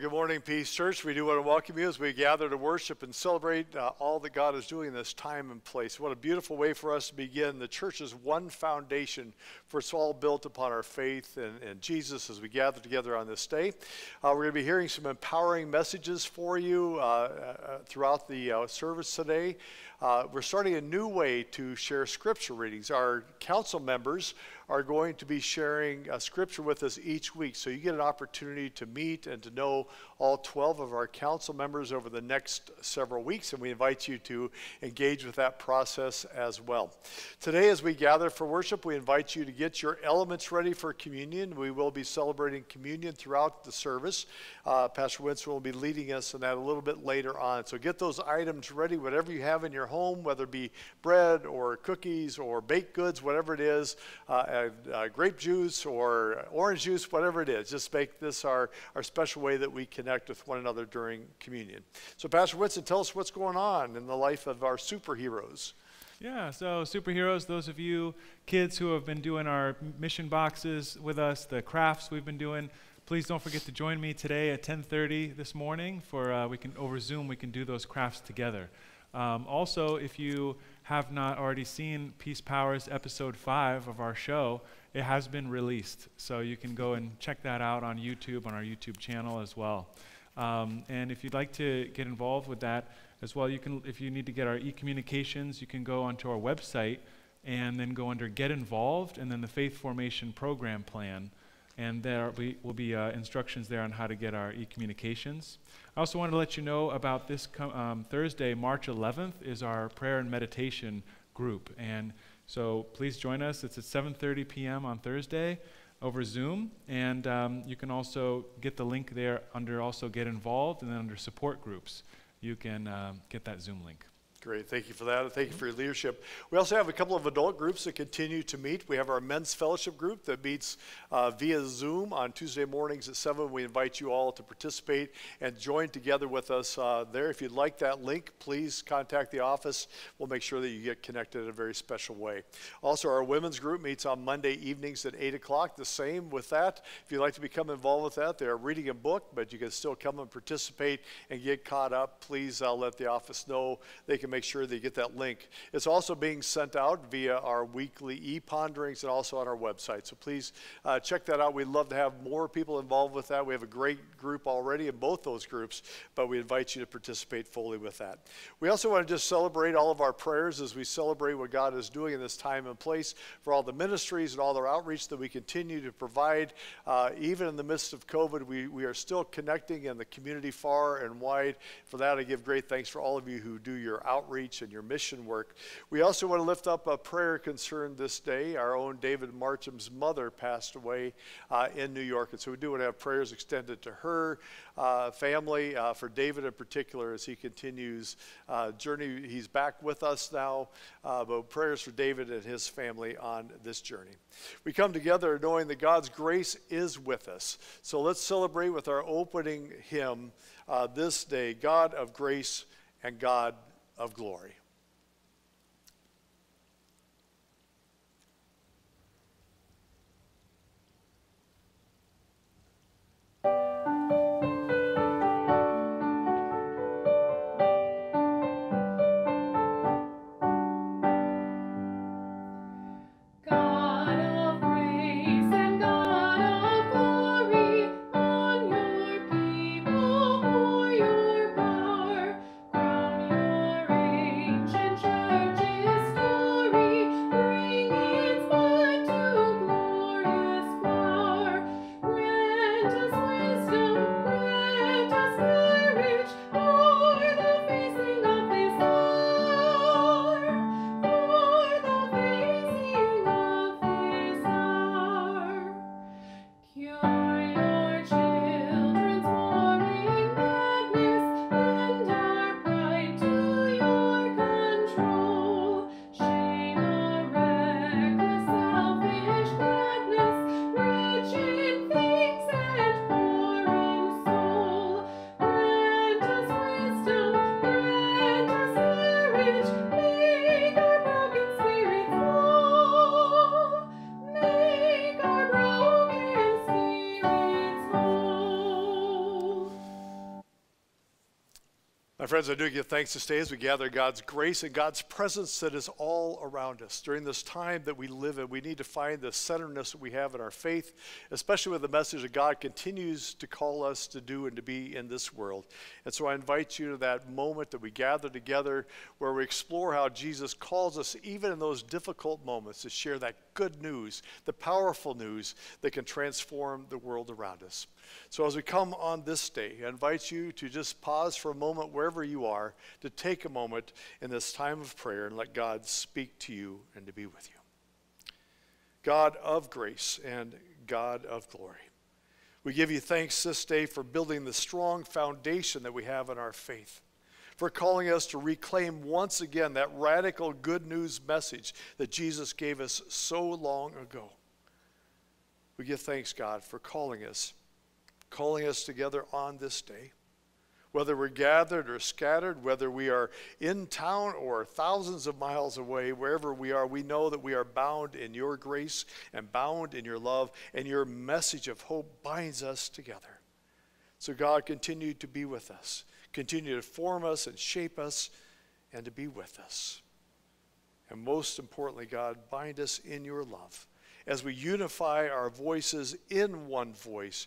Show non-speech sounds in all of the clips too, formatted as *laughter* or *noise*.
good morning, Peace Church. We do want to welcome you as we gather to worship and celebrate uh, all that God is doing in this time and place. What a beautiful way for us to begin. The church is one foundation for us all built upon our faith and, Jesus as we gather together on this day. Uh, we're going to be hearing some empowering messages for you uh, uh throughout the uh, service today. Uh, we're starting a new way to share scripture readings. Our council members are going to be sharing a scripture with us each week. So you get an opportunity to meet and to know all 12 of our council members over the next several weeks, and we invite you to engage with that process as well. Today, as we gather for worship, we invite you to get your elements ready for communion. We will be celebrating communion throughout the service. Uh, Pastor Winston will be leading us in that a little bit later on. So get those items ready, whatever you have in your home, whether it be bread or cookies or baked goods, whatever it is, uh, uh, grape juice or orange juice, whatever it is. Just make this our, our special way that we connect with one another during communion. So, Pastor Winston, tell us what's going on in the life of our superheroes. Yeah, so superheroes, those of you kids who have been doing our mission boxes with us, the crafts we've been doing, please don't forget to join me today at 10:30 this morning for uh, we can over Zoom we can do those crafts together. Um, also, if you have not already seen Peace Powers episode 5 of our show, it has been released. So you can go and check that out on YouTube, on our YouTube channel as well. Um, and if you'd like to get involved with that as well, you can, if you need to get our e-communications, you can go onto our website and then go under Get Involved and then the Faith Formation Program Plan. And there will be uh, instructions there on how to get our e-communications. I also wanted to let you know about this um, Thursday, March 11th, is our prayer and meditation group. And so please join us. It's at 7.30 p.m. on Thursday over Zoom. And um, you can also get the link there under also Get Involved and then under Support Groups. You can um, get that Zoom link. Great. Thank you for that. And thank you for your leadership. We also have a couple of adult groups that continue to meet. We have our men's fellowship group that meets uh, via Zoom on Tuesday mornings at 7. We invite you all to participate and join together with us uh, there. If you'd like that link, please contact the office. We'll make sure that you get connected in a very special way. Also, our women's group meets on Monday evenings at 8 o'clock. The same with that. If you'd like to become involved with that, they're reading a book, but you can still come and participate and get caught up. Please uh, let the office know. They can make sure that you get that link. It's also being sent out via our weekly e-ponderings and also on our website. So please uh, check that out. We'd love to have more people involved with that. We have a great group already in both those groups, but we invite you to participate fully with that. We also want to just celebrate all of our prayers as we celebrate what God is doing in this time and place for all the ministries and all their outreach that we continue to provide. Uh, even in the midst of COVID, we, we are still connecting in the community far and wide. For that, I give great thanks for all of you who do your outreach and your mission work. We also want to lift up a prayer concern this day. Our own David Marcham's mother passed away uh, in New York, and so we do want to have prayers extended to her uh, family, uh, for David in particular, as he continues uh, journey. He's back with us now, uh, but prayers for David and his family on this journey. We come together knowing that God's grace is with us. So let's celebrate with our opening hymn uh, this day, God of grace and God of glory. Friends, I do give thanks this day as we gather God's grace and God's presence that is all around us. During this time that we live in, we need to find the centeredness that we have in our faith, especially with the message that God continues to call us to do and to be in this world. And so I invite you to that moment that we gather together where we explore how Jesus calls us, even in those difficult moments, to share that good news, the powerful news that can transform the world around us. So as we come on this day, I invite you to just pause for a moment wherever you are, to take a moment in this time of prayer and let God speak to you and to be with you. God of grace and God of glory. We give you thanks this day for building the strong foundation that we have in our faith, for calling us to reclaim once again that radical good news message that Jesus gave us so long ago. We give thanks, God, for calling us calling us together on this day. Whether we're gathered or scattered, whether we are in town or thousands of miles away, wherever we are, we know that we are bound in your grace and bound in your love, and your message of hope binds us together. So, God, continue to be with us, continue to form us and shape us, and to be with us. And most importantly, God, bind us in your love as we unify our voices in one voice,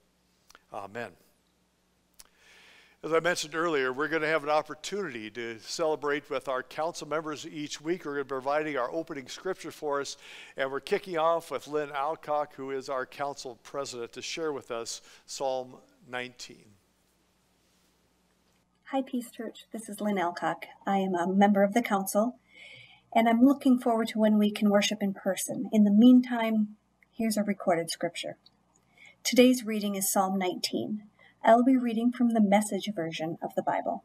Amen. As I mentioned earlier, we're going to have an opportunity to celebrate with our council members each week. We're going to be providing our opening scripture for us, and we're kicking off with Lynn Alcock, who is our council president, to share with us Psalm 19. Hi, Peace Church. This is Lynn Alcock. I am a member of the council, and I'm looking forward to when we can worship in person. In the meantime, here's a recorded scripture. Today's reading is Psalm 19. I'll be reading from the message version of the Bible.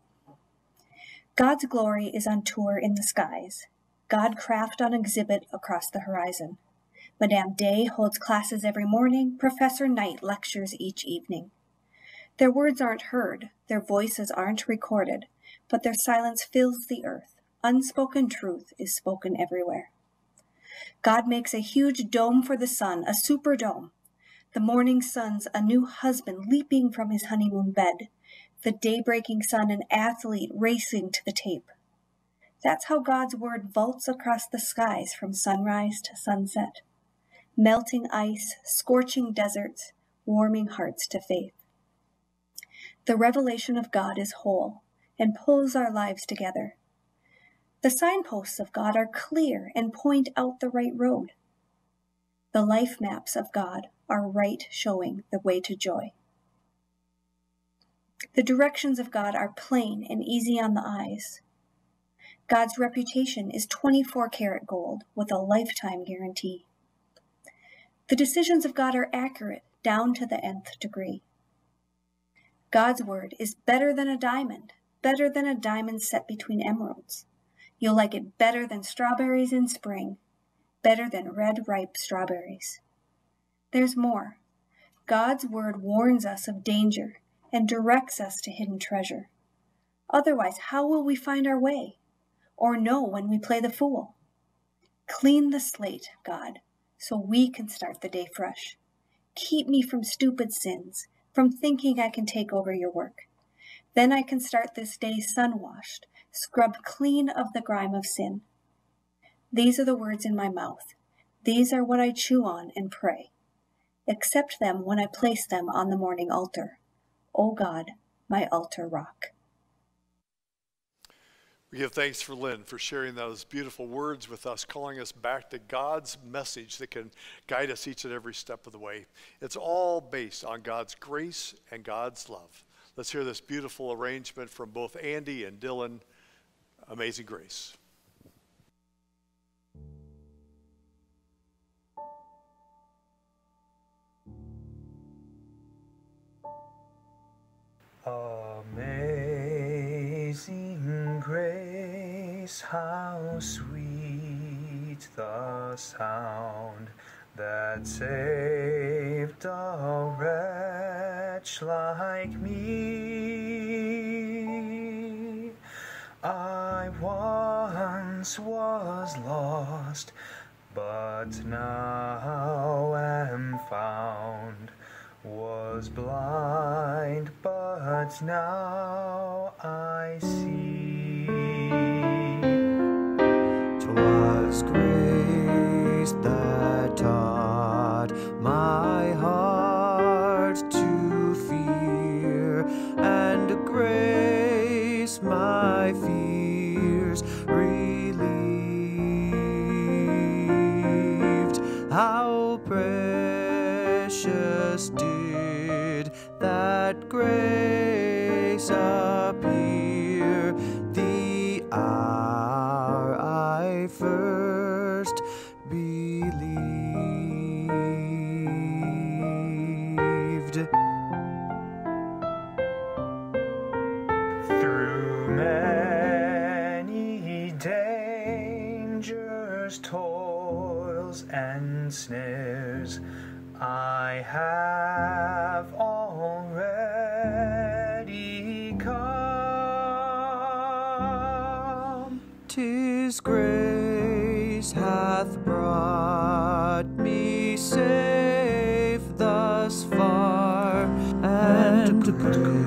God's glory is on tour in the skies, God craft on exhibit across the horizon. Madame Day holds classes every morning, Professor Night lectures each evening. Their words aren't heard, their voices aren't recorded, but their silence fills the earth. Unspoken truth is spoken everywhere. God makes a huge dome for the sun, a superdome, the morning sun's a new husband leaping from his honeymoon bed. The day-breaking sun an athlete racing to the tape. That's how God's word vaults across the skies from sunrise to sunset. Melting ice, scorching deserts, warming hearts to faith. The revelation of God is whole and pulls our lives together. The signposts of God are clear and point out the right road. The life maps of God are right showing the way to joy. The directions of God are plain and easy on the eyes. God's reputation is 24 karat gold with a lifetime guarantee. The decisions of God are accurate down to the nth degree. God's word is better than a diamond, better than a diamond set between emeralds. You'll like it better than strawberries in spring, better than red ripe strawberries. There's more. God's word warns us of danger and directs us to hidden treasure. Otherwise, how will we find our way or know when we play the fool? Clean the slate, God, so we can start the day fresh. Keep me from stupid sins, from thinking I can take over your work. Then I can start this day sun washed, scrubbed clean of the grime of sin. These are the words in my mouth. These are what I chew on and pray. Accept them when I place them on the morning altar. O God, my altar rock. We give thanks for Lynn for sharing those beautiful words with us, calling us back to God's message that can guide us each and every step of the way. It's all based on God's grace and God's love. Let's hear this beautiful arrangement from both Andy and Dylan. Amazing Grace. Alas, how sweet the sound that saved a wretch like me. I once was lost, but now am found. Was blind, but now I see. Grace that taught my heart to fear, and grace my fears relieved. How precious did that grace appear the hour thus far, and grace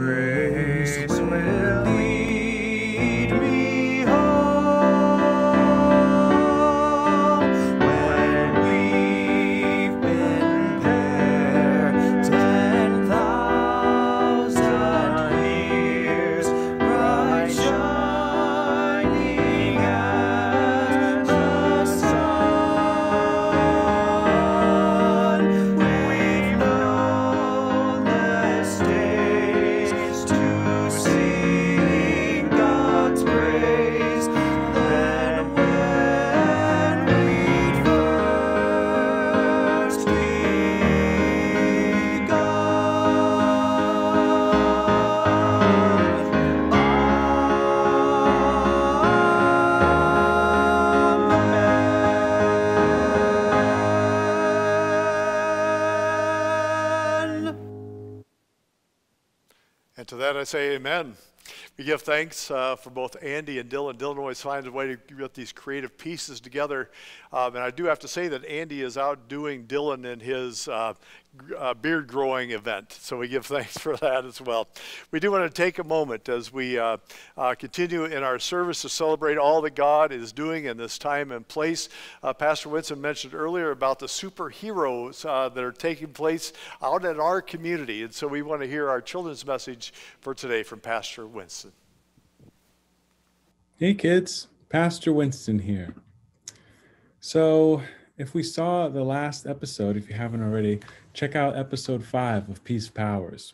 I say amen. We give thanks uh, for both Andy and Dylan. Dylan always finds a way to get these creative pieces together. Um, and I do have to say that Andy is outdoing Dylan in his uh, uh, beard growing event. So we give *laughs* thanks for that as well. We do want to take a moment as we uh, uh, continue in our service to celebrate all that God is doing in this time and place. Uh, Pastor Winston mentioned earlier about the superheroes uh, that are taking place out in our community. And so we want to hear our children's message for today from Pastor Winston. Hey kids, Pastor Winston here. So, if we saw the last episode, if you haven't already, check out episode five of Peace Powers.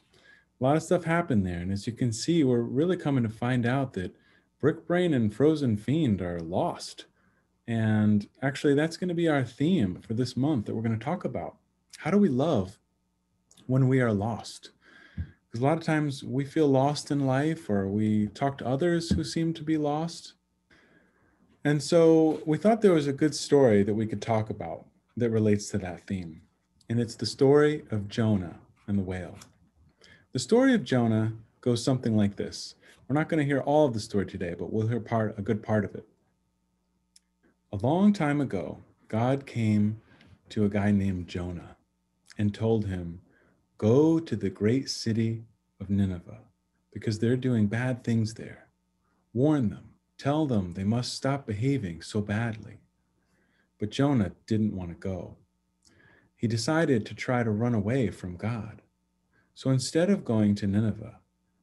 A lot of stuff happened there, and as you can see, we're really coming to find out that Brick Brain and Frozen Fiend are lost. And actually, that's going to be our theme for this month that we're going to talk about. How do we love when we are lost? Because a lot of times we feel lost in life, or we talk to others who seem to be lost. And so we thought there was a good story that we could talk about that relates to that theme. And it's the story of Jonah and the whale. The story of Jonah goes something like this. We're not going to hear all of the story today, but we'll hear part a good part of it. A long time ago, God came to a guy named Jonah and told him, Go to the great city of Nineveh because they're doing bad things there. Warn them, tell them they must stop behaving so badly. But Jonah didn't want to go. He decided to try to run away from God. So instead of going to Nineveh,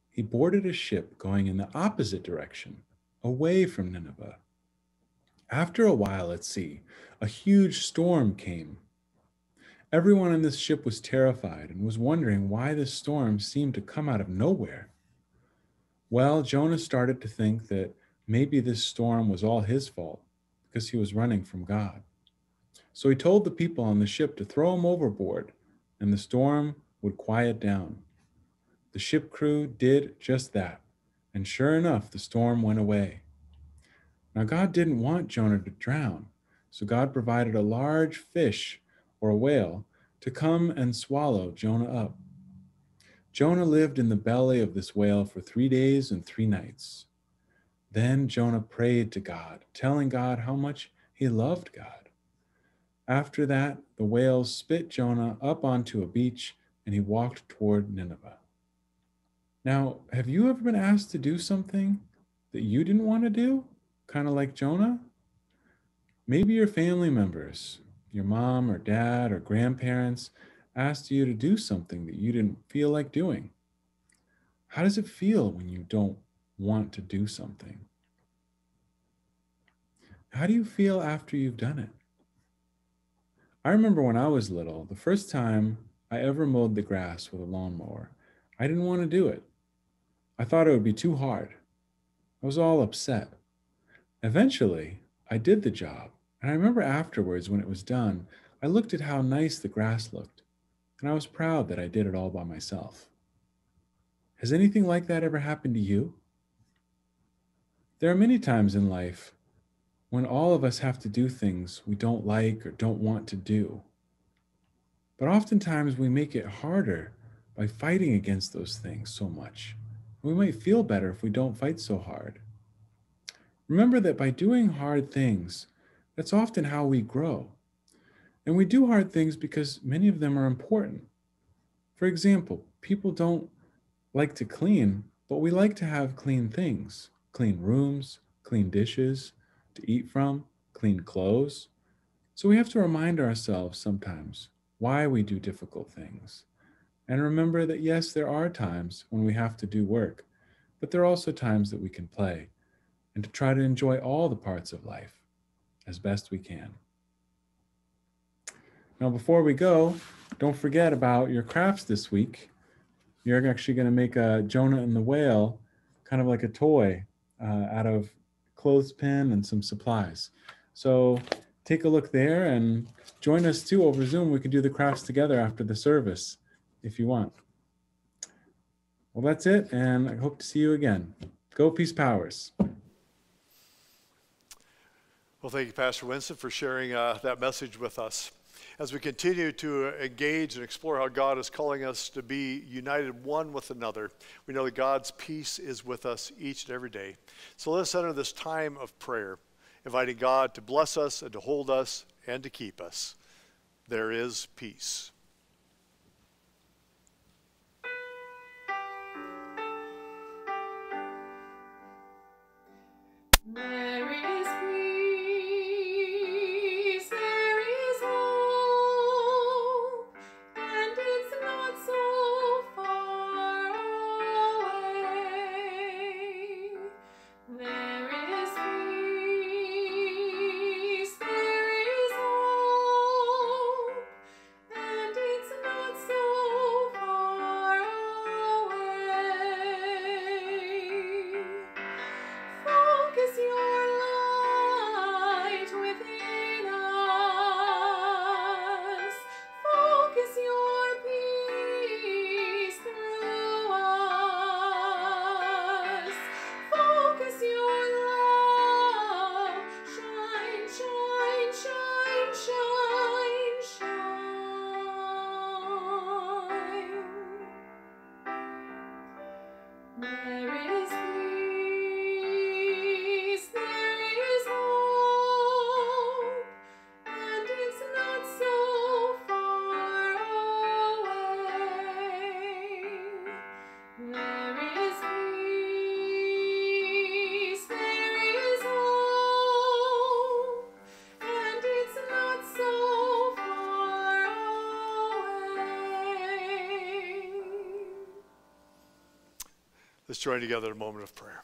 he boarded a ship going in the opposite direction, away from Nineveh. After a while at sea, a huge storm came. Everyone on this ship was terrified and was wondering why this storm seemed to come out of nowhere. Well, Jonah started to think that maybe this storm was all his fault because he was running from God. So he told the people on the ship to throw him overboard and the storm would quiet down. The ship crew did just that, and sure enough, the storm went away. Now, God didn't want Jonah to drown, so God provided a large fish or a whale to come and swallow Jonah up. Jonah lived in the belly of this whale for three days and three nights. Then Jonah prayed to God, telling God how much he loved God. After that, the whale spit Jonah up onto a beach and he walked toward Nineveh. Now, have you ever been asked to do something that you didn't want to do? Kind of like Jonah? Maybe your family members, your mom or dad or grandparents, asked you to do something that you didn't feel like doing. How does it feel when you don't want to do something? How do you feel after you've done it? I remember when I was little, the first time I ever mowed the grass with a lawnmower, I didn't want to do it. I thought it would be too hard. I was all upset. Eventually, I did the job, and I remember afterwards when it was done, I looked at how nice the grass looked, and I was proud that I did it all by myself. Has anything like that ever happened to you? There are many times in life when all of us have to do things we don't like or don't want to do. But oftentimes we make it harder by fighting against those things so much. We might feel better if we don't fight so hard. Remember that by doing hard things, that's often how we grow. And we do hard things because many of them are important. For example, people don't like to clean, but we like to have clean things clean rooms, clean dishes to eat from, clean clothes. So we have to remind ourselves sometimes why we do difficult things. And remember that yes, there are times when we have to do work, but there are also times that we can play and to try to enjoy all the parts of life as best we can. Now, before we go, don't forget about your crafts this week. You're actually going to make a Jonah and the whale, kind of like a toy, uh, out of clothespin and some supplies. So take a look there and join us too over Zoom. We can do the crafts together after the service if you want. Well, that's it, and I hope to see you again. Go Peace Powers. Well, thank you, Pastor Winston, for sharing uh, that message with us. As we continue to uh, engage and explore how God is calling us to be united one with another, we know that God's peace is with us each and every day. So let us enter this time of prayer, inviting God to bless us and to hold us and to keep us. There is peace. There There is join together in a moment of prayer.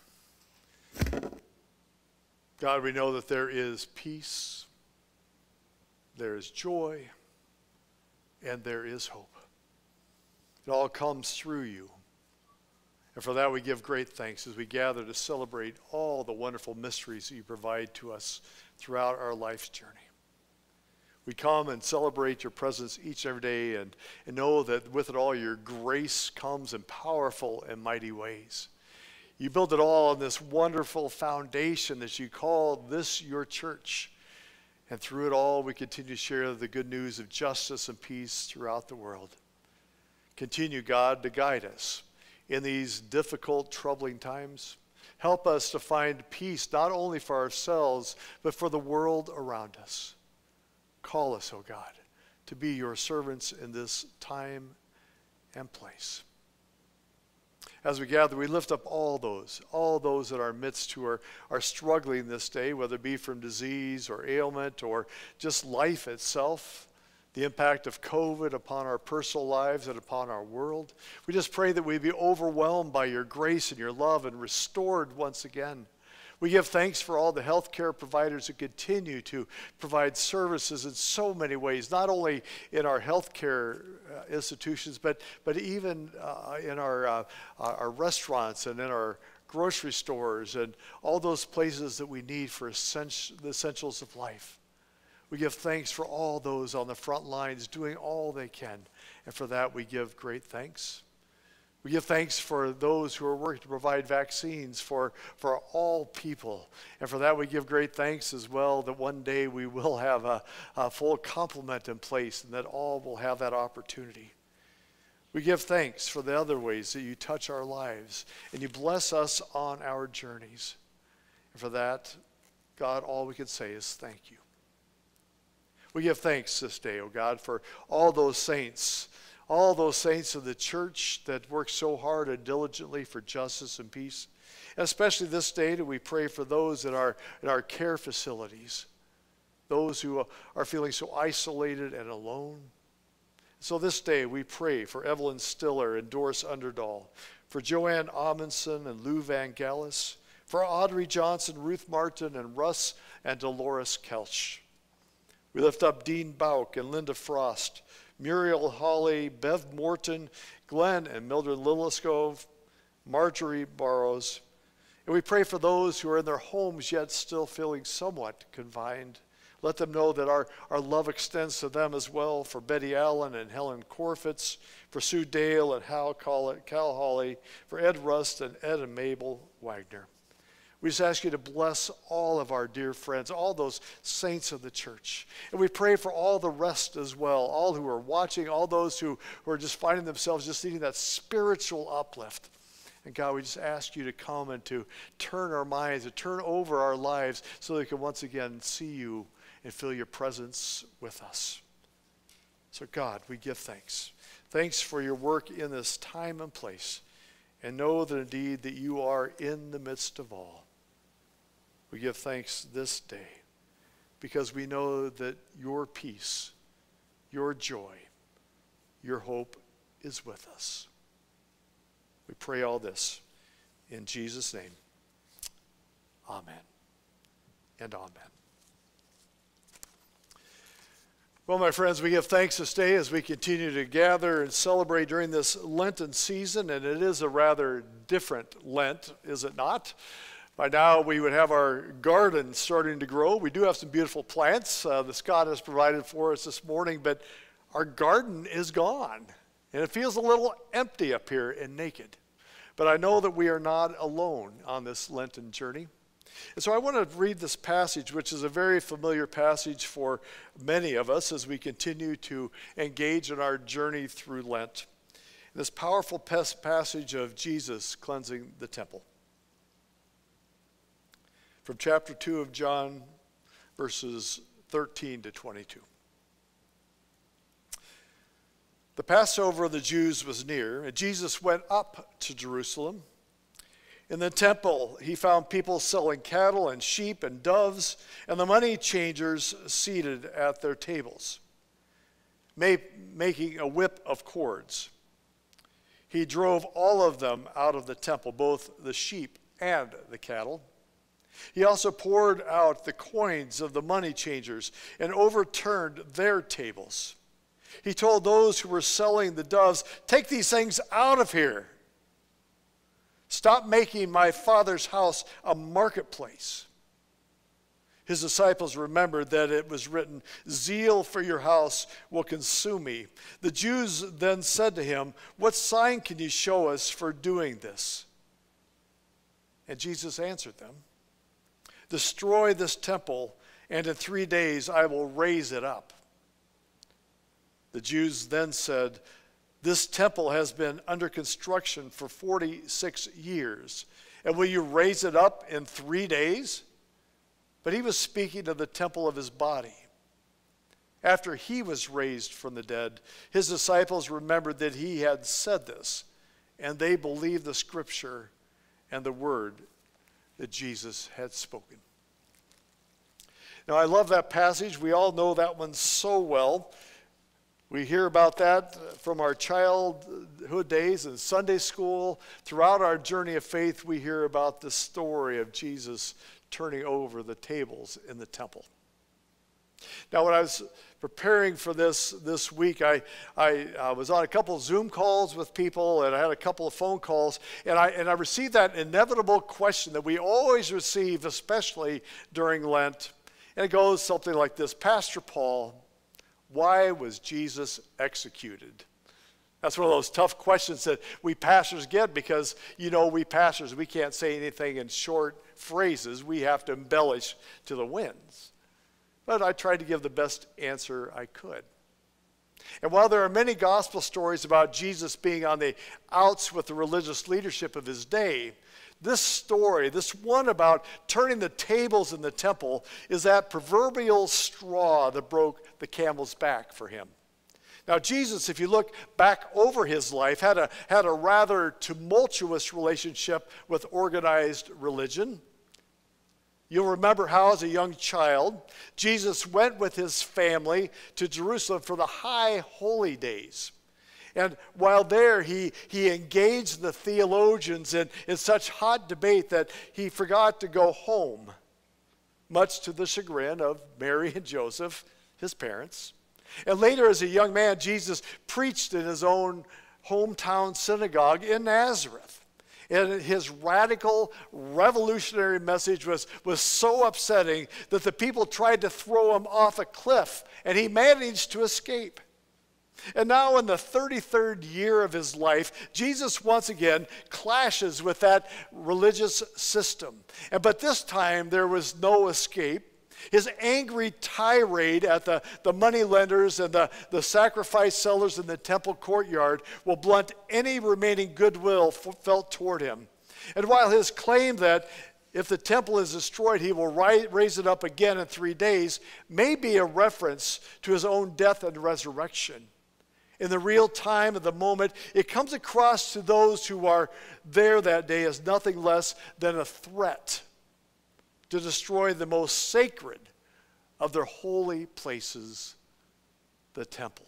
God, we know that there is peace, there is joy, and there is hope. It all comes through you. And for that, we give great thanks as we gather to celebrate all the wonderful mysteries that you provide to us throughout our life's journey. We come and celebrate your presence each and every day and, and know that with it all, your grace comes in powerful and mighty ways. You build it all on this wonderful foundation that you call this your church. And through it all, we continue to share the good news of justice and peace throughout the world. Continue, God, to guide us in these difficult, troubling times. Help us to find peace not only for ourselves, but for the world around us. Call us, O oh God, to be your servants in this time and place. As we gather, we lift up all those, all those in our midst who are, are struggling this day, whether it be from disease or ailment or just life itself, the impact of COVID upon our personal lives and upon our world. We just pray that we be overwhelmed by your grace and your love and restored once again. We give thanks for all the healthcare providers who continue to provide services in so many ways, not only in our healthcare uh, institutions, but, but even uh, in our, uh, our restaurants and in our grocery stores and all those places that we need for essential, the essentials of life. We give thanks for all those on the front lines doing all they can, and for that we give great thanks. We give thanks for those who are working to provide vaccines for, for all people. And for that, we give great thanks as well that one day we will have a, a full complement in place and that all will have that opportunity. We give thanks for the other ways that you touch our lives and you bless us on our journeys. And for that, God, all we can say is thank you. We give thanks this day, O oh God, for all those saints all those saints of the church that work so hard and diligently for justice and peace. Especially this day, do we pray for those in our, in our care facilities, those who are feeling so isolated and alone. So this day, we pray for Evelyn Stiller and Doris Underdahl, for Joanne Amundsen and Lou Van Gallis, for Audrey Johnson, Ruth Martin, and Russ and Dolores Kelch. We lift up Dean Bauk and Linda Frost, Muriel Hawley, Bev Morton, Glenn and Mildred Lilliscove, Marjorie Burrows. And we pray for those who are in their homes yet still feeling somewhat confined. Let them know that our, our love extends to them as well for Betty Allen and Helen Corfitz, for Sue Dale and Hal Cal Hawley, for Ed Rust and Ed and Mabel Wagner. We just ask you to bless all of our dear friends, all those saints of the church. And we pray for all the rest as well, all who are watching, all those who, who are just finding themselves just needing that spiritual uplift. And God, we just ask you to come and to turn our minds, to turn over our lives so that we can once again see you and feel your presence with us. So, God, we give thanks. Thanks for your work in this time and place. And know that indeed that you are in the midst of all. We give thanks this day because we know that your peace, your joy, your hope is with us. We pray all this in Jesus' name. Amen and amen. Well, my friends, we give thanks this day as we continue to gather and celebrate during this Lenten season, and it is a rather different Lent, is it not? By now, we would have our garden starting to grow. We do have some beautiful plants uh, that Scott has provided for us this morning, but our garden is gone. And it feels a little empty up here and naked. But I know that we are not alone on this Lenten journey. And so I want to read this passage, which is a very familiar passage for many of us as we continue to engage in our journey through Lent. This powerful passage of Jesus cleansing the temple from chapter 2 of John, verses 13 to 22. The Passover of the Jews was near, and Jesus went up to Jerusalem. In the temple, he found people selling cattle and sheep and doves, and the money changers seated at their tables, making a whip of cords. He drove all of them out of the temple, both the sheep and the cattle. He also poured out the coins of the money changers and overturned their tables. He told those who were selling the doves, Take these things out of here. Stop making my father's house a marketplace. His disciples remembered that it was written, Zeal for your house will consume me. The Jews then said to him, What sign can you show us for doing this? And Jesus answered them Destroy this temple, and in three days I will raise it up. The Jews then said, This temple has been under construction for 46 years, and will you raise it up in three days? But he was speaking of the temple of his body. After he was raised from the dead, his disciples remembered that he had said this, and they believed the scripture and the word that Jesus had spoken. Now, I love that passage. We all know that one so well. We hear about that from our childhood days in Sunday school. Throughout our journey of faith, we hear about the story of Jesus turning over the tables in the temple. Now, when I was preparing for this this week, I, I uh, was on a couple of Zoom calls with people, and I had a couple of phone calls, and I, and I received that inevitable question that we always receive, especially during Lent. And it goes something like this Pastor Paul, why was Jesus executed? That's one of those tough questions that we pastors get because, you know, we pastors, we can't say anything in short phrases. We have to embellish to the winds. But I tried to give the best answer I could. And while there are many gospel stories about Jesus being on the outs with the religious leadership of his day, this story, this one about turning the tables in the temple, is that proverbial straw that broke the camel's back for him. Now, Jesus, if you look back over his life, had a, had a rather tumultuous relationship with organized religion. You'll remember how, as a young child, Jesus went with his family to Jerusalem for the high holy days. And while there, he, he engaged the theologians in, in such hot debate that he forgot to go home, much to the chagrin of Mary and Joseph, his parents. And later, as a young man, Jesus preached in his own hometown synagogue in Nazareth. And his radical, revolutionary message was, was so upsetting that the people tried to throw him off a cliff, and he managed to escape. And now, in the 33rd year of his life, Jesus once again clashes with that religious system. And, but this time, there was no escape. His angry tirade at the, the money lenders and the, the sacrifice sellers in the temple courtyard will blunt any remaining goodwill felt toward him. And while his claim that if the temple is destroyed, he will raise it up again in three days may be a reference to his own death and resurrection. In the real time of the moment, it comes across to those who are there that day as nothing less than a threat to destroy the most sacred of their holy places, the temple.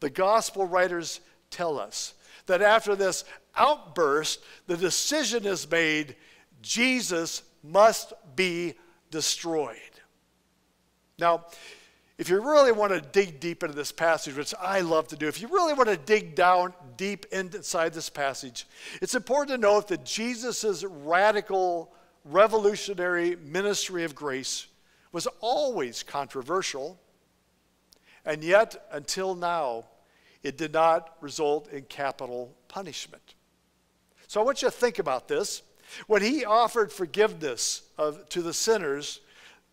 The gospel writers tell us that after this outburst, the decision is made Jesus must be destroyed. Now, if you really want to dig deep into this passage, which I love to do, if you really want to dig down deep inside this passage, it's important to note that Jesus' radical revolutionary ministry of grace was always controversial, and yet, until now, it did not result in capital punishment. So I want you to think about this. When he offered forgiveness of, to the sinners,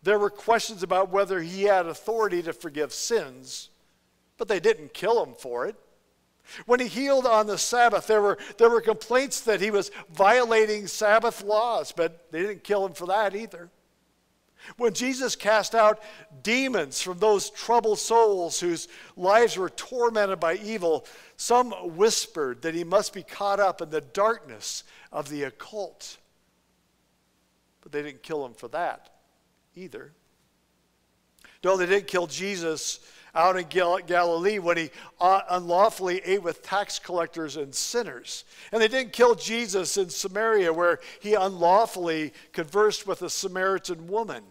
there were questions about whether he had authority to forgive sins, but they didn't kill him for it. When he healed on the Sabbath, there were, there were complaints that he was violating Sabbath laws, but they didn't kill him for that either. When Jesus cast out demons from those troubled souls whose lives were tormented by evil, some whispered that he must be caught up in the darkness of the occult. But they didn't kill him for that either. No, they didn't kill Jesus out in Gal- Galilee when he uh, unlawfully ate with tax collectors and sinners. And they didn't kill Jesus in Samaria where he unlawfully conversed with a Samaritan woman.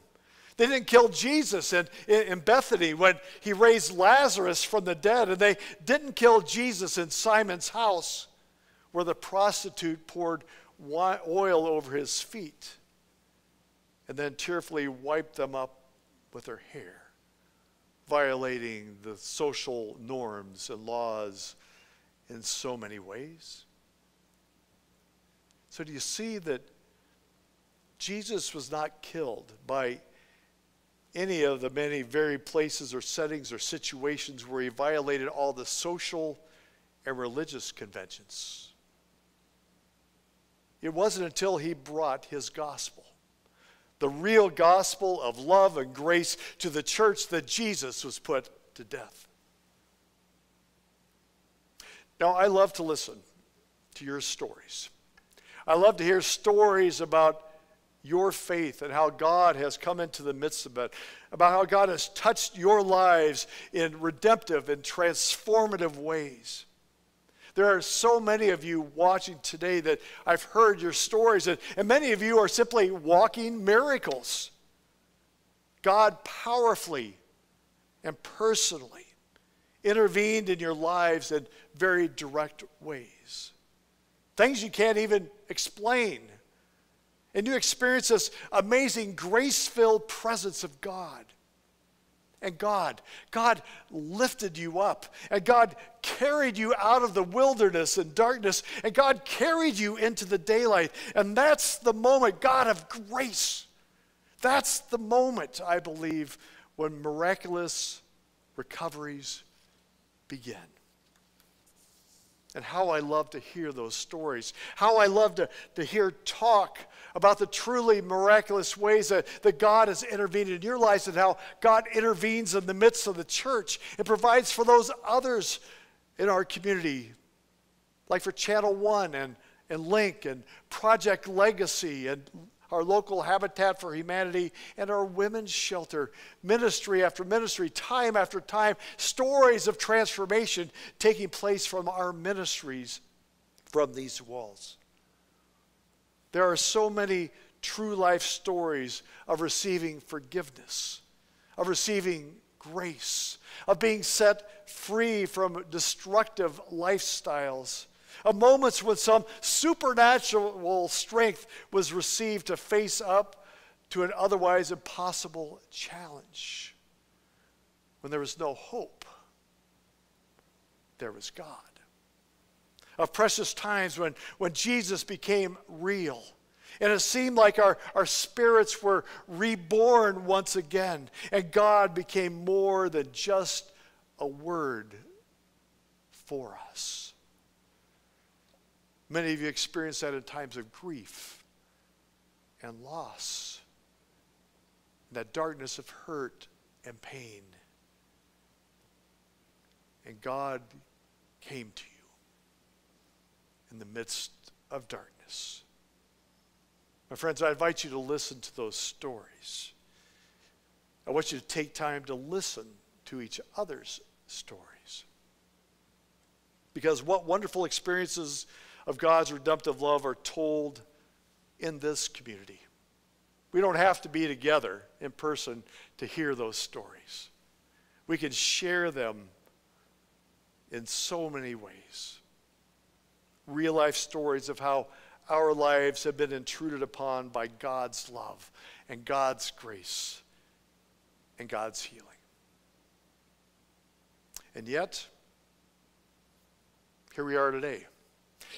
They didn't kill Jesus in, in, Bethany when he raised Lazarus from the dead. And they didn't kill Jesus in Simon's house where the prostitute poured oil over his feet and then tearfully wiped them up with her hair violating the social norms and laws in so many ways. So, do you see that Jesus was not killed by any of the many very places or settings or situations where he violated all the social and religious conventions? It wasn't until he brought his gospel, the real gospel of love and grace to the church, that Jesus was put to death. Now, I love to listen to your stories. I love to hear stories about your faith and how God has come into the midst of it, about how God has touched your lives in redemptive and transformative ways. There are so many of you watching today that I've heard your stories, and, and many of you are simply walking miracles. God powerfully and personally intervened in your lives in very direct ways. Things you can't even explain. And you experience this amazing grace filled presence of God. And God, God lifted you up. And God carried you out of the wilderness and darkness. And God carried you into the daylight. And that's the moment, God of grace. That's the moment, I believe, when miraculous recoveries begin. And how I love to hear those stories. How I love to, to hear talk about the truly miraculous ways that, that God has intervened in your lives and how God intervenes in the midst of the church and provides for those others in our community, like for Channel One and, and Link and Project Legacy and our local Habitat for Humanity, and our women's shelter. Ministry after ministry, time after time, stories of transformation taking place from our ministries from these walls. There are so many true life stories of receiving forgiveness, of receiving grace, of being set free from destructive lifestyles of moments when some supernatural strength was received to face up to an otherwise impossible challenge. When there was no hope, there was God. Of precious times when, when Jesus became real. And it seemed like our, our spirits were reborn once again, and God became more than just a word for us. Many of you experience that in times of grief and loss, that darkness of hurt and pain. And God came to you in the midst of darkness. My friends, I invite you to listen to those stories. I want you to take time to listen to each other's stories. Because what wonderful experiences of God's redemptive love are told in this community. We don't have to be together in person to hear those stories. We can share them in so many ways. Real life stories of how our lives have been intruded upon by God's love and God's grace and God's healing. And yet, here we are today.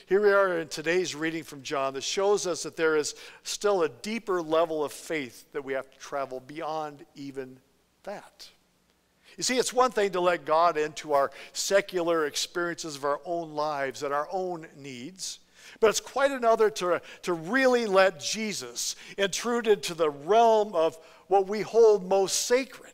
Here we are in today's reading from John that shows us that there is still a deeper level of faith that we have to travel beyond even that. You see, it's one thing to let God into our secular experiences of our own lives and our own needs, but it's quite another to, to really let Jesus intrude into the realm of what we hold most sacred.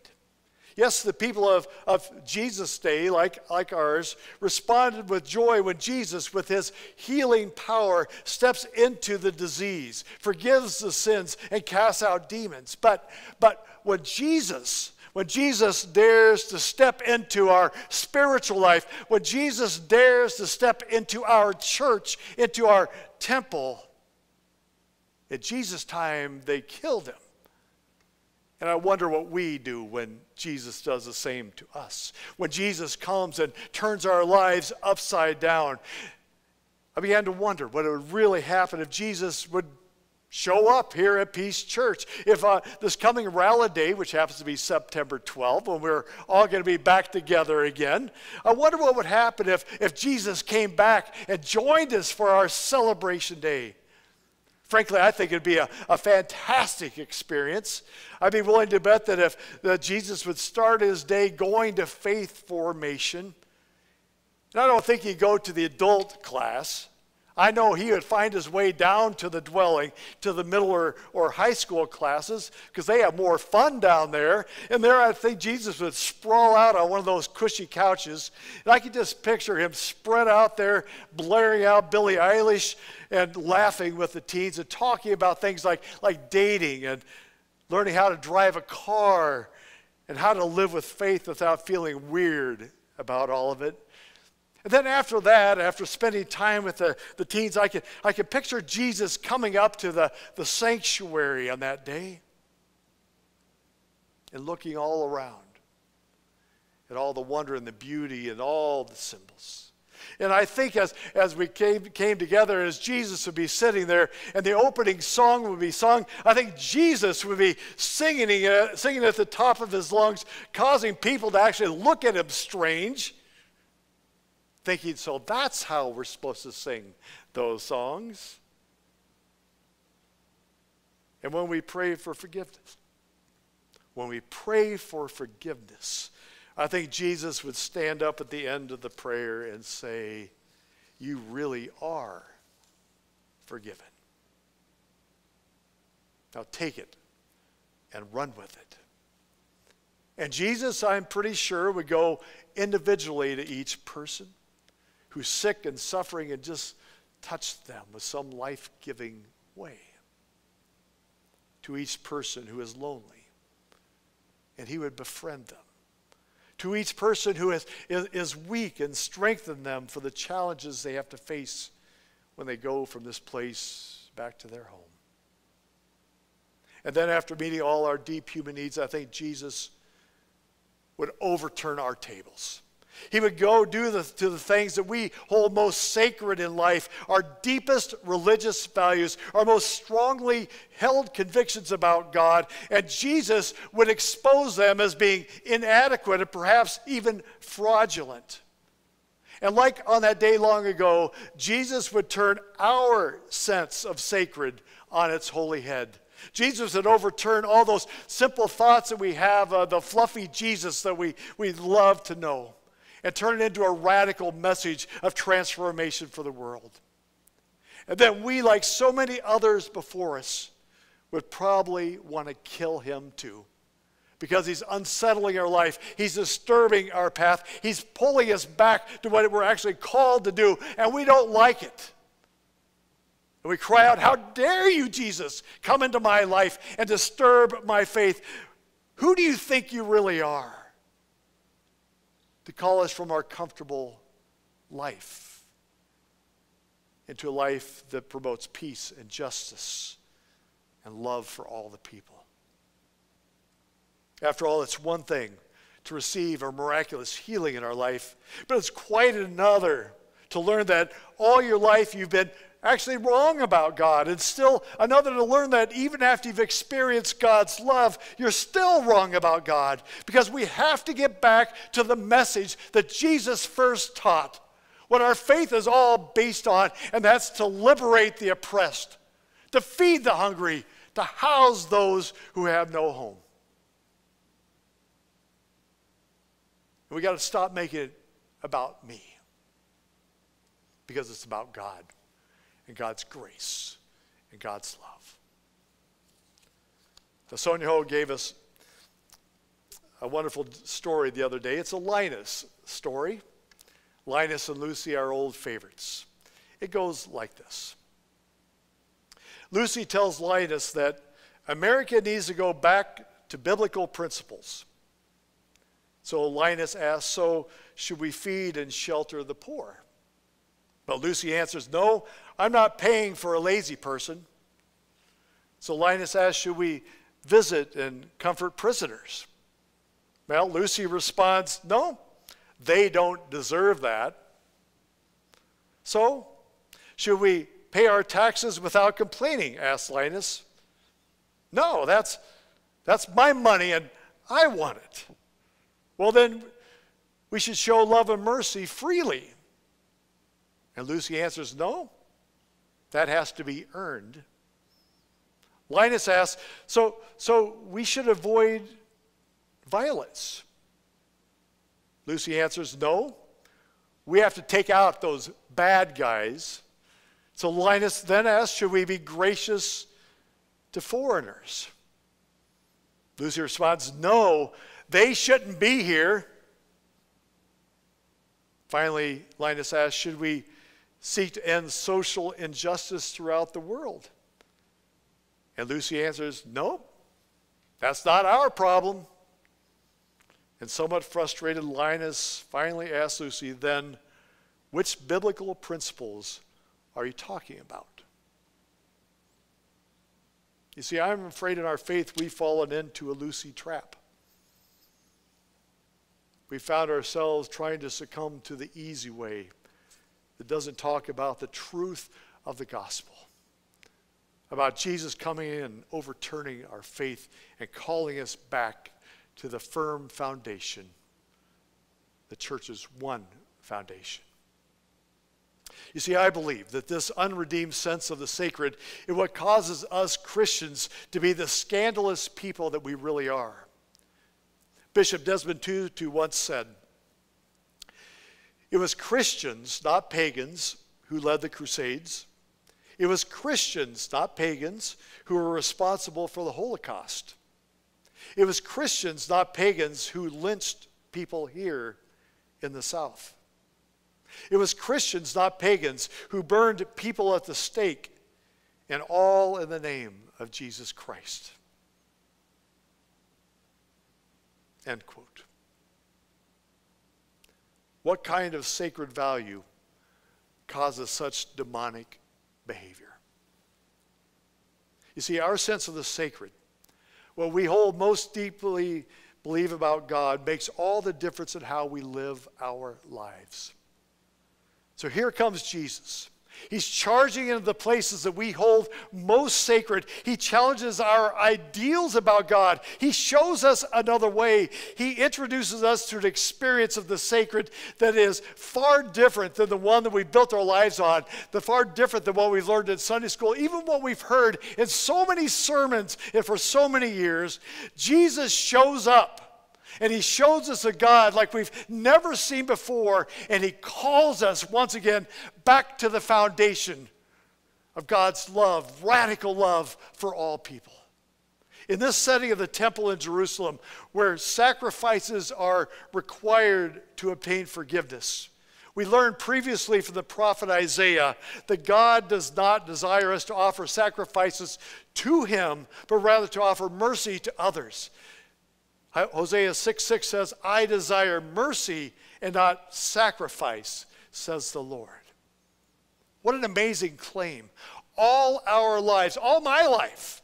Yes, the people of, of Jesus' day, like, like ours, responded with joy when Jesus, with his healing power, steps into the disease, forgives the sins, and casts out demons. But, but when Jesus, when Jesus dares to step into our spiritual life, when Jesus dares to step into our church, into our temple, at Jesus' time, they killed him. And I wonder what we do when Jesus does the same to us. When Jesus comes and turns our lives upside down, I began to wonder what would really happen if Jesus would show up here at Peace Church. If uh, this coming rally day, which happens to be September 12th, when we're all going to be back together again, I wonder what would happen if, if Jesus came back and joined us for our celebration day. Frankly, I think it'd be a, a fantastic experience. I'd be willing to bet that if that Jesus would start his day going to faith formation, and I don't think he'd go to the adult class. I know he would find his way down to the dwelling, to the middle or, or high school classes, because they have more fun down there. And there I think Jesus would sprawl out on one of those cushy couches. And I could just picture him spread out there, blaring out Billie Eilish and laughing with the teens and talking about things like, like dating and learning how to drive a car and how to live with faith without feeling weird about all of it. And then after that, after spending time with the, the teens, I could, I could picture Jesus coming up to the, the sanctuary on that day and looking all around at all the wonder and the beauty and all the symbols. And I think as, as we came, came together, as Jesus would be sitting there and the opening song would be sung, I think Jesus would be singing, uh, singing at the top of his lungs, causing people to actually look at him strange thinking, so that's how we're supposed to sing those songs. And when we pray for forgiveness, when we pray for forgiveness, I think Jesus would stand up at the end of the prayer and say, You really are forgiven. Now take it and run with it. And Jesus, I'm pretty sure, would go individually to each person who's sick and suffering and just touch them with some life giving way. To each person who is lonely, and he would befriend them. To each person who is, is, is weak and strengthen them for the challenges they have to face when they go from this place back to their home. And then, after meeting all our deep human needs, I think Jesus would overturn our tables. He would go do the, to the things that we hold most sacred in life, our deepest religious values, our most strongly held convictions about God, and Jesus would expose them as being inadequate and perhaps even fraudulent. And like on that day long ago, Jesus would turn our sense of sacred on its holy head. Jesus would overturn all those simple thoughts that we have, uh, the fluffy Jesus that we, we love to know and turn it into a radical message of transformation for the world. And then we, like so many others before us, would probably want to kill him too. Because he's unsettling our life. He's disturbing our path. He's pulling us back to what we're actually called to do, and we don't like it. And we cry out, How dare you, Jesus, come into my life and disturb my faith? Who do you think you really are? To call us from our comfortable life into a life that promotes peace and justice and love for all the people. After all, it's one thing to receive a miraculous healing in our life, but it's quite another to learn that all your life you've been actually wrong about God. It's still another to learn that even after you've experienced God's love, you're still wrong about God. Because we have to get back to the message that Jesus first taught. What our faith is all based on, and that's to liberate the oppressed, to feed the hungry, to house those who have no home. And we got to stop making it about me because it's about God God's grace and God's love. So Sonia Ho gave us a wonderful story the other day. It's a Linus story. Linus and Lucy are old favorites. It goes like this Lucy tells Linus that America needs to go back to biblical principles. So Linus asks, So should we feed and shelter the poor? But Lucy answers, No, I'm not paying for a lazy person. So Linus asks, Should we visit and comfort prisoners? Well, Lucy responds, No, they don't deserve that. So, should we pay our taxes without complaining? asks Linus. No, that's, that's my money and I want it. Well, then we should show love and mercy freely. And Lucy answers, No, that has to be earned. Linus asks, so, so we should avoid violence. Lucy answers, no. We have to take out those bad guys. So Linus then asks, should we be gracious to foreigners? Lucy responds, no, they shouldn't be here. Finally, Linus asks, should we seek to end social injustice throughout the world? And Lucy answers, no, that's not our problem. And somewhat frustrated, Linus finally asks Lucy, then, which biblical principles are you talking about? You see, I'm afraid in our faith we've fallen into a Lucy trap. We found ourselves trying to succumb to the easy way that doesn't talk about the truth of the gospel, about Jesus coming in and overturning our faith and calling us back to the firm foundation, the church's one foundation. You see, I believe that this unredeemed sense of the sacred is what causes us Christians to be the scandalous people that we really are. Bishop Desmond Tutu once said, It was Christians, not pagans, who led the Crusades. It was Christians, not pagans, who were responsible for the Holocaust. It was Christians, not pagans, who lynched people here in the South. It was Christians, not pagans, who burned people at the stake, and all in the name of Jesus Christ. End quote. What kind of sacred value causes such demonic behavior? You see, our sense of the sacred, what we hold most deeply believe about God, makes all the difference in how we live our lives. So here comes Jesus. He's charging into the places that we hold most sacred. He challenges our ideals about God. He shows us another way. He introduces us to an experience of the sacred that is far different than the one that we built our lives on, the far different than what we've learned in Sunday school, even what we've heard in so many sermons and for so many years. Jesus shows up. And he shows us a God like we've never seen before, and he calls us once again back to the foundation of God's love, radical love for all people. In this setting of the temple in Jerusalem, where sacrifices are required to obtain forgiveness, we learned previously from the prophet Isaiah that God does not desire us to offer sacrifices to him, but rather to offer mercy to others. Hosea 6 6 says, I desire mercy and not sacrifice, says the Lord. What an amazing claim. All our lives, all my life,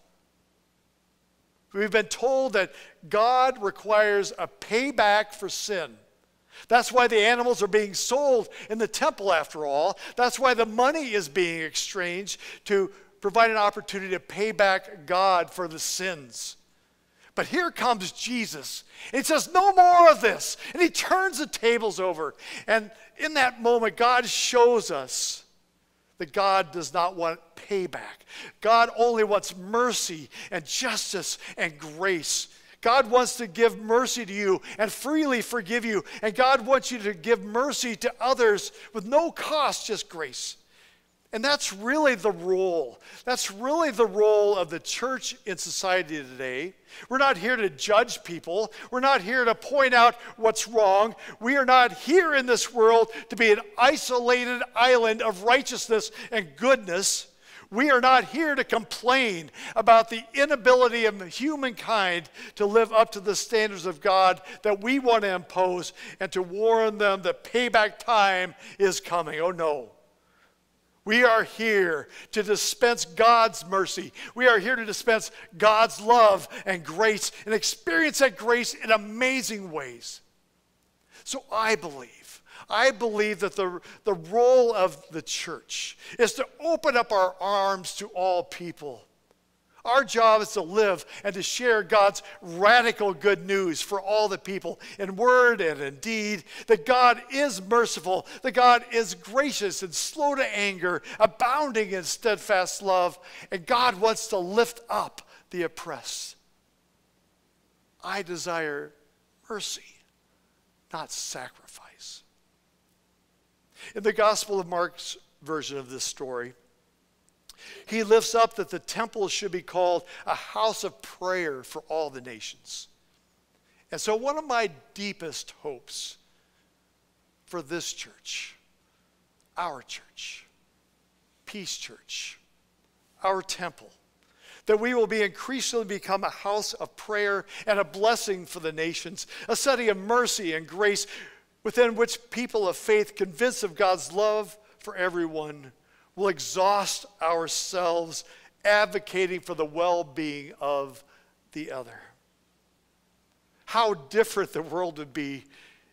we've been told that God requires a payback for sin. That's why the animals are being sold in the temple, after all. That's why the money is being exchanged to provide an opportunity to pay back God for the sins. But here comes Jesus. He says, No more of this. And he turns the tables over. And in that moment, God shows us that God does not want payback. God only wants mercy and justice and grace. God wants to give mercy to you and freely forgive you. And God wants you to give mercy to others with no cost, just grace. And that's really the role. That's really the role of the church in society today. We're not here to judge people. We're not here to point out what's wrong. We are not here in this world to be an isolated island of righteousness and goodness. We are not here to complain about the inability of humankind to live up to the standards of God that we want to impose and to warn them that payback time is coming. Oh no. We are here to dispense God's mercy. We are here to dispense God's love and grace and experience that grace in amazing ways. So I believe, I believe that the, the role of the church is to open up our arms to all people Our job is to live and to share God's radical good news for all the people in word and in deed that God is merciful, that God is gracious and slow to anger, abounding in steadfast love, and God wants to lift up the oppressed. I desire mercy, not sacrifice. In the Gospel of Mark's version of this story, he lifts up that the temple should be called a house of prayer for all the nations. And so, one of my deepest hopes for this church, our church, Peace Church, our temple, that we will be increasingly become a house of prayer and a blessing for the nations, a setting of mercy and grace within which people of faith, convinced of God's love for everyone, will exhaust ourselves advocating for the well being of the other. How different the world would be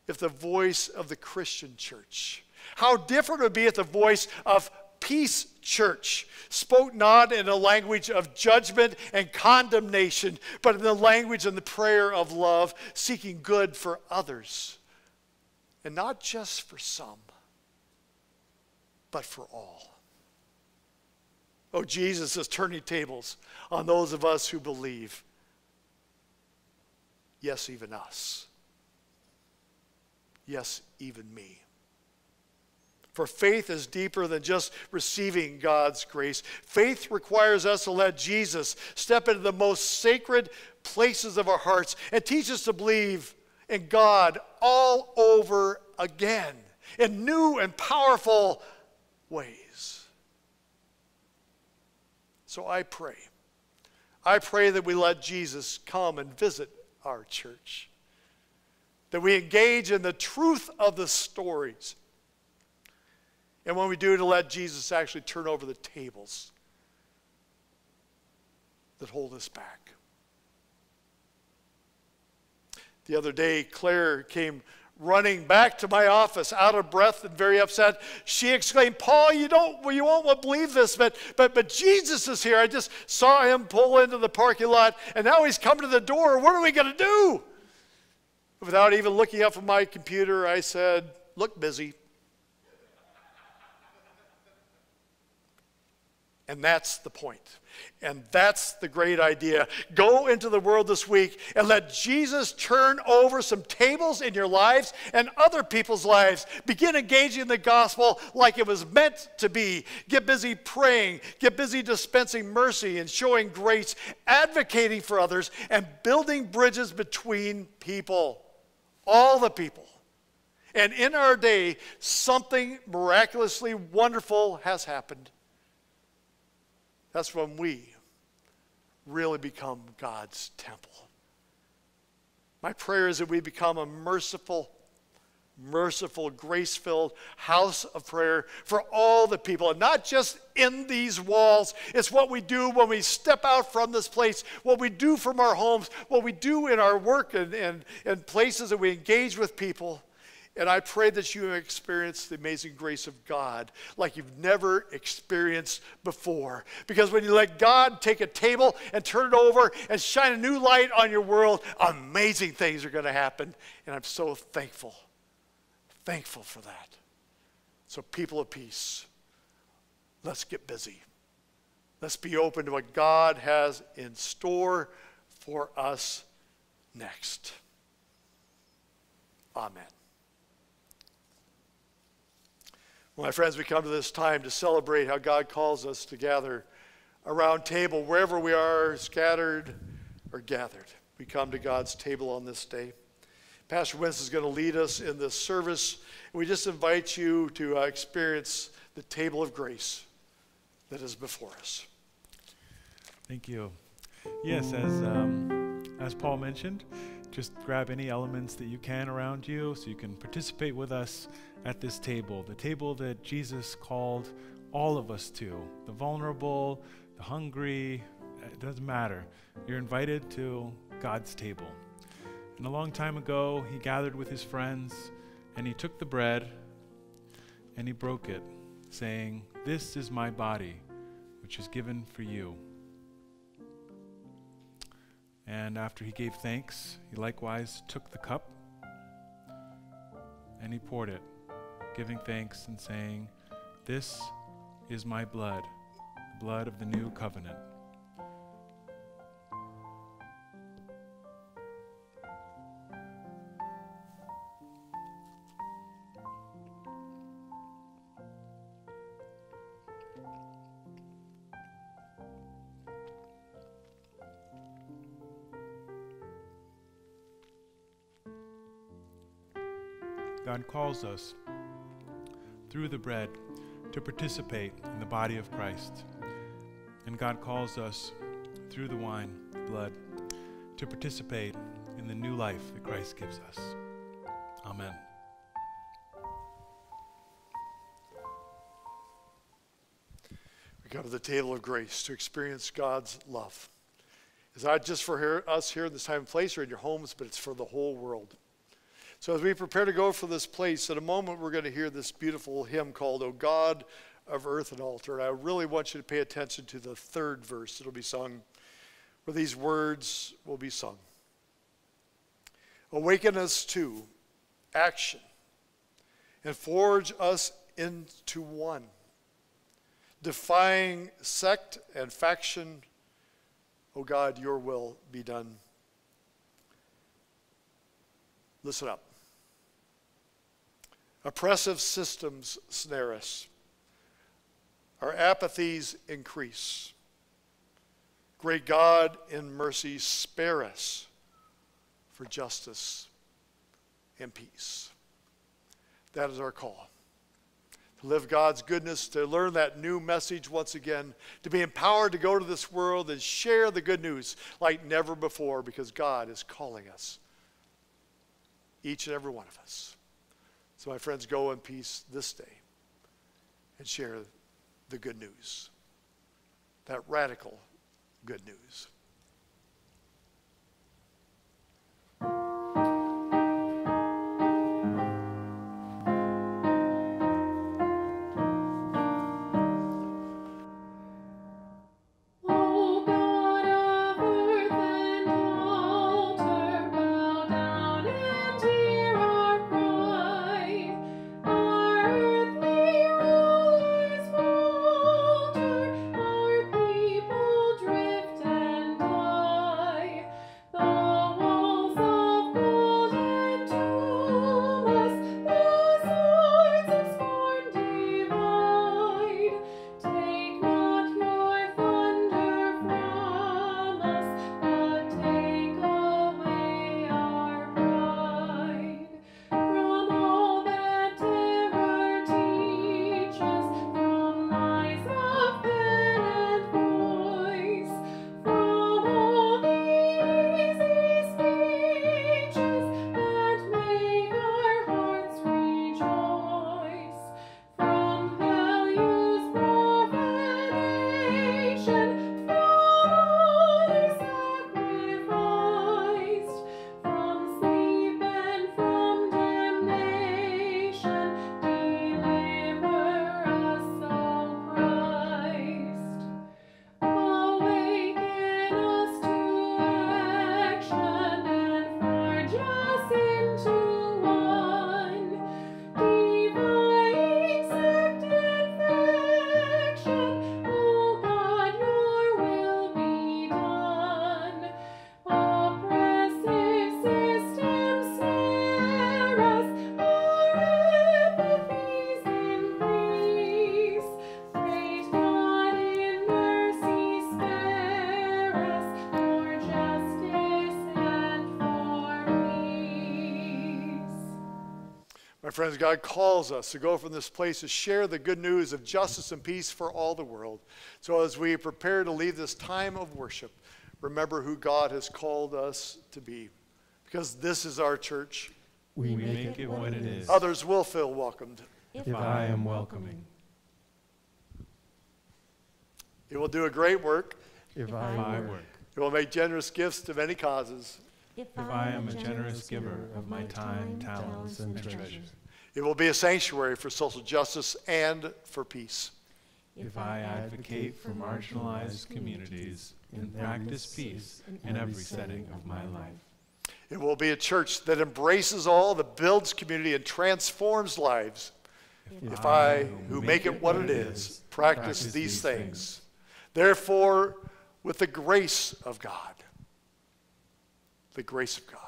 if the voice of the Christian church, how different it would be if the voice of Peace Church spoke not in a language of judgment and condemnation, but in the language and the prayer of love, seeking good for others. And not just for some, but for all. Oh, Jesus is turning tables on those of us who believe. Yes, even us. Yes, even me. For faith is deeper than just receiving God's grace. Faith requires us to let Jesus step into the most sacred places of our hearts and teach us to believe in God all over again in new and powerful ways. So I pray. I pray that we let Jesus come and visit our church, that we engage in the truth of the stories. And when we do, to let Jesus actually turn over the tables that hold us back. The other day, Claire came running back to my office, out of breath and very upset. She exclaimed, Paul, you don't you won't believe this, but but but Jesus is here. I just saw him pull into the parking lot, and now he's come to the door. What are we gonna do? Without even looking up from my computer, I said, Look busy. And that's the point. And that's the great idea. Go into the world this week and let Jesus turn over some tables in your lives and other people's lives. Begin engaging the gospel like it was meant to be. Get busy praying, get busy dispensing mercy and showing grace, advocating for others, and building bridges between people. All the people. And in our day, something miraculously wonderful has happened. That's when we really become God's temple. My prayer is that we become a merciful, merciful, grace filled house of prayer for all the people, and not just in these walls. It's what we do when we step out from this place, what we do from our homes, what we do in our work and, and, and places that we engage with people. And I pray that you have experienced the amazing grace of God like you've never experienced before. Because when you let God take a table and turn it over and shine a new light on your world, amazing things are going to happen. And I'm so thankful, thankful for that. So, people of peace, let's get busy. Let's be open to what God has in store for us next. Amen. My friends, we come to this time to celebrate how God calls us to gather around table wherever we are, scattered or gathered. We come to God's table on this day. Pastor Winston is going to lead us in this service. We just invite you to uh, experience the table of grace that is before us. Thank you. Yes, as um, as Paul mentioned, just grab any elements that you can around you so you can participate with us at this table, the table that Jesus called all of us to the vulnerable, the hungry, it doesn't matter. You're invited to God's table. And a long time ago, he gathered with his friends and he took the bread and he broke it, saying, This is my body, which is given for you. And after he gave thanks, he likewise took the cup and he poured it, giving thanks and saying, This is my blood, the blood of the new covenant. Calls us through the bread to participate in the body of Christ. And God calls us through the wine, blood, to participate in the new life that Christ gives us. Amen. We come to the table of grace to experience God's love. It's not just for us here in this time and place or in your homes, but it's for the whole world. So as we prepare to go for this place, in a moment we're going to hear this beautiful hymn called, O God of Earth and Altar. And I really want you to pay attention to the third verse that'll be sung, where these words will be sung. Awaken us to action and forge us into one, defying sect and faction. O God, your will be done. Listen up. Oppressive systems snare us. Our apathies increase. Great God, in mercy, spare us for justice and peace. That is our call. To live God's goodness, to learn that new message once again, to be empowered to go to this world and share the good news like never before because God is calling us, each and every one of us. So, my friends, go in peace this day and share the good news, that radical good news. My friends, God calls us to go from this place to share the good news of justice and peace for all the world. So as we prepare to leave this time of worship, remember who God has called us to be. Because this is our church. We Make it what it is. Others will feel welcomed. if I am welcoming, It will do a great work. if I I work, work. It will make generous gifts to many causes. If I am a generous giver of my time, talents, and treasures. It will be a sanctuary for social justice and for peace. if I advocate for marginalized communities and practice peace in every setting of my life. It will be a church that embraces all, that builds community, and transforms lives. If I, who make it what it is, practice these things. Therefore, with the grace of God, the grace of God,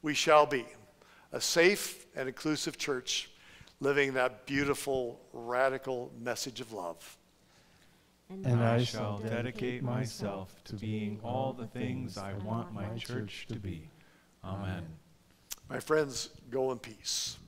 we shall be a safe and inclusive church living that beautiful, radical message of love. And I shall dedicate myself to being all the things I want my church to be. Amen. My friends, go in peace.